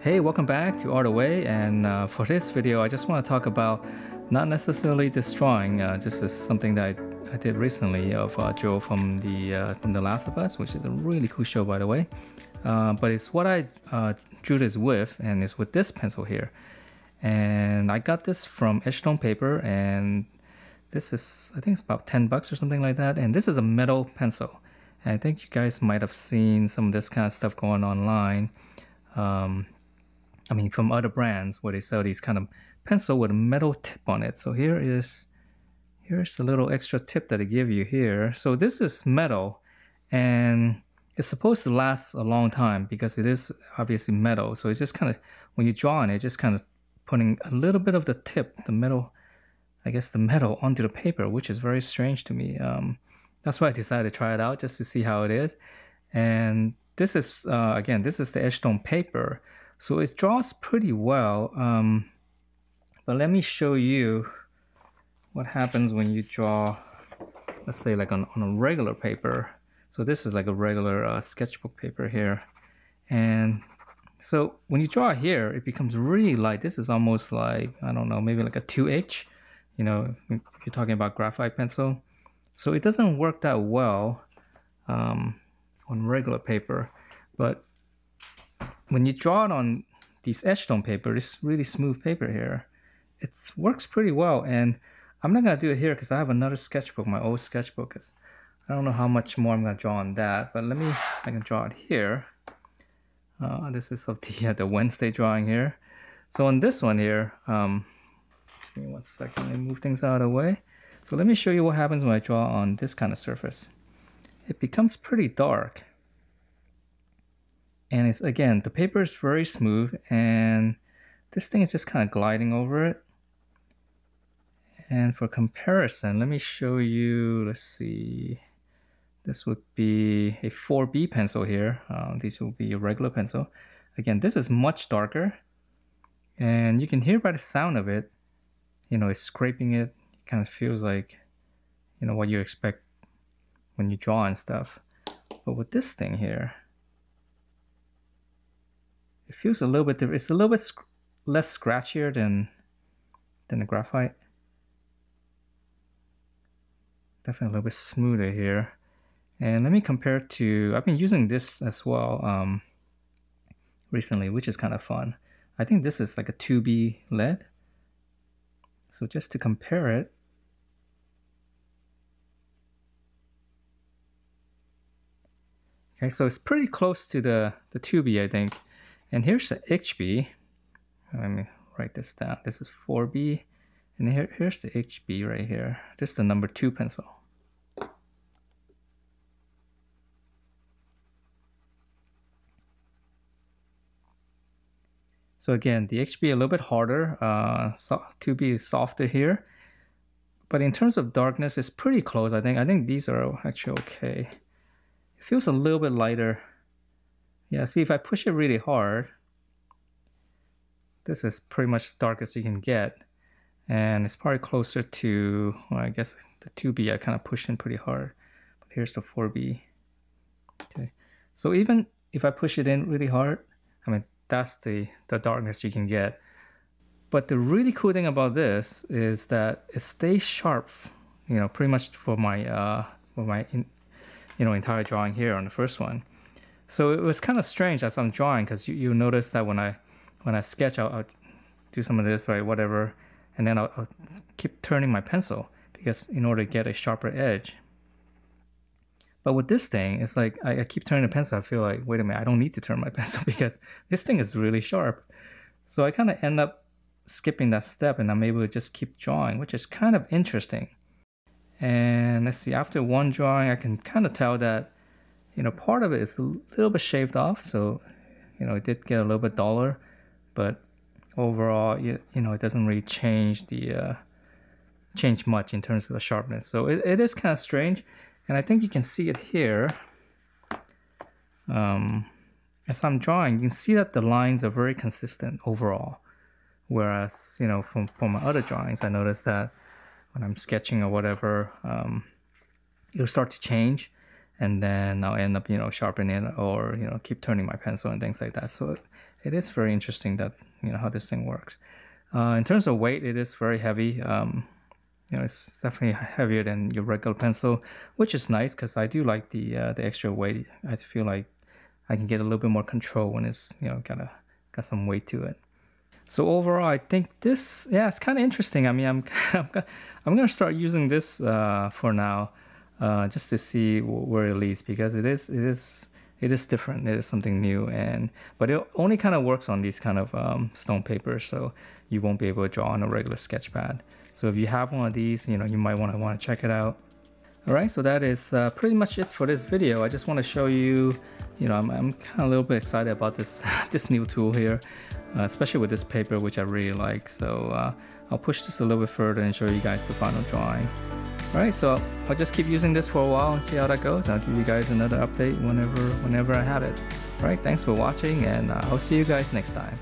Hey, welcome back to Art of Wei and uh, for this video I just want to talk about not necessarily this drawing, uh, just as something that I, I, did recently of uh, Joe from the uh, from The Last of Us, which is a really cool show by the way. Uh, but it's what I uh, drew this with and it's with this pencil here. And I got this from Edgestone Paper and this is, I think it's about 10 bucks or something like that. And this is a metal pencil. And I think you guys might have seen some of this kind of stuff going online. Um, I mean, from other brands where they sell these kind of pencil with a metal tip on it. So here is, here's a little extra tip that they give you here. So this is metal and it's supposed to last a long time because it is obviously metal. So it's just kind of, when you draw on it, just kind of putting a little bit of the tip, the metal, I guess the metal onto the paper, which is very strange to me. Um, that's why I decided to try it out just to see how it is. And this is, uh, again, this is the Edgestone paper. So it draws pretty well. Um, but let me show you what happens when you draw, let's say like on, on a regular paper. So this is like a regular uh, sketchbook paper here. And so when you draw here, it becomes really light. This is almost like, I don't know, maybe like a 2H, you know, if you're talking about graphite pencil. So it doesn't work that well um, on regular paper. But when you draw it on these Edgestone paper, this really smooth paper here, it works pretty well. And I'm not gonna do it here because I have another sketchbook, my old sketchbook. Is, I don't know how much more I'm gonna draw on that, but let me, I can draw it here. Uh, this is of the, the Wednesday drawing here. So on this one here, um, give me one second, let me move things out of the way. So let me show you what happens when I draw on this kind of surface. It becomes pretty dark and it's again the paper is very smooth and this thing is just kind of gliding over it. And for comparison let me show you let's see this would be a 4B pencil here. Uh, this will be a regular pencil. Again this is much darker and you can hear by the sound of it you know it's scraping it, it kind of feels like you know what you expect when you draw and stuff. But with this thing here it feels a little bit different. It's a little bit sc less scratchier than than the graphite. Definitely a little bit smoother here. And let me compare to, I've been using this as well um, recently, which is kind of fun. I think this is like a 2B lead. So just to compare it, Okay, so it's pretty close to the, the 2B, I think. And here's the HB. Let me write this down. This is 4B. And here, here's the HB right here. This is the number two pencil. So again, the HB a little bit harder. Uh, so 2B is softer here. But in terms of darkness, it's pretty close. I think I think these are actually okay. It feels a little bit lighter yeah, see if I push it really hard, this is pretty much the darkest you can get. And it's probably closer to, well, I guess the 2B I kind of pushed in pretty hard. But here's the 4B. Okay, so even if I push it in really hard, I mean, that's the, the darkness you can get. But the really cool thing about this is that it stays sharp, you know, pretty much for my, uh, for my, in, you know, entire drawing here on the first one. So it was kind of strange as I'm drawing because you, you notice that when I when I sketch, I'll, I'll do some of this, right, whatever, and then I'll, I'll, keep turning my pencil because in order to get a sharper edge. But with this thing, it's like I, I keep turning the pencil. I feel like, wait a minute, I don't need to turn my pencil because this thing is really sharp. So I kind of end up skipping that step and I'm able to just keep drawing, which is kind of interesting. And let's see, after one drawing, I can kind of tell that you know, part of it is a little bit shaved off, so you know, it did get a little bit duller, but overall, you, you know, it doesn't really change the uh, change much in terms of the sharpness. So it, it is kind of strange, and I think you can see it here. Um, as I'm drawing, you can see that the lines are very consistent overall. Whereas, you know, from, from my other drawings, I noticed that when I'm sketching or whatever, um, it'll start to change and then I'll end up, you know, sharpening it or, you know, keep turning my pencil and things like that. So it, is very interesting that you know how this thing works. Uh, in terms of weight, it is very heavy. Um, you know, it's definitely heavier than your regular pencil, which is nice because I do like the uh, the extra weight. I feel like I can get a little bit more control when it's you know got a got some weight to it. So overall, I think this yeah it's kind of interesting. I mean, I'm I'm, I'm gonna start using this uh, for now, uh, just to see where it leads because it is it is it is different. It is something new, and but it only kind of works on these kind of um, stone papers, so you won't be able to draw on a regular sketch pad. So if you have one of these, you know, you might want to want to check it out. Alright, so that is uh, pretty much it for this video. I just want to show you, you know, I'm, I'm kind of a little bit excited about this this new tool here, uh, especially with this paper, which I really like. So uh, I'll push this a little bit further and show you guys the final drawing. Alright, so I'll just keep using this for a while and see how that goes. I'll give you guys another update whenever whenever I have it. Alright, thanks for watching and uh, I'll see you guys next time.